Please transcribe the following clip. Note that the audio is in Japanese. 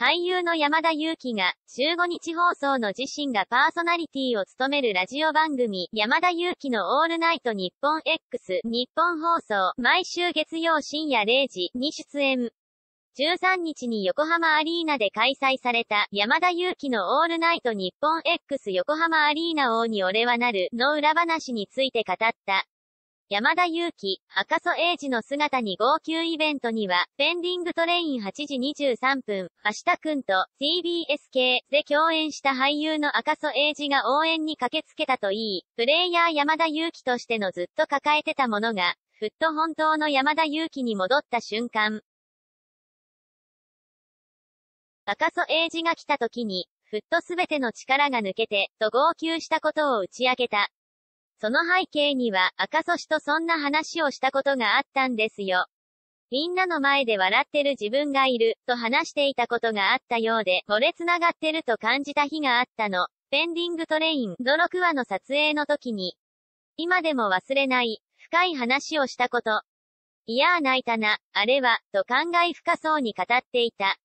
俳優の山田裕貴が、週5日放送の自身がパーソナリティを務めるラジオ番組、山田裕貴のオールナイト日本 X、日本放送、毎週月曜深夜0時に出演。13日に横浜アリーナで開催された山田裕貴のオールナイト日本 X 横浜アリーナ王に俺はなるの裏話について語った。山田裕貴、赤楚衛二の姿に号泣イベントには、ペンディングトレイン8時23分、明日くんと TBS 系で共演した俳優の赤楚衛二が応援に駆けつけたといい、プレイヤー山田裕貴としてのずっと抱えてたものが、ふっと本当の山田裕貴に戻った瞬間。赤楚衛二が来た時に、ふっとすべての力が抜けて、と号泣したことを打ち明けた。その背景には、赤楚氏とそんな話をしたことがあったんですよ。みんなの前で笑ってる自分がいる、と話していたことがあったようで、惚れ繋がってると感じた日があったの。ペンディングトレイン、ド6話の撮影の時に。今でも忘れない、深い話をしたこと。いやー泣いたな、あれは、と感慨深そうに語っていた。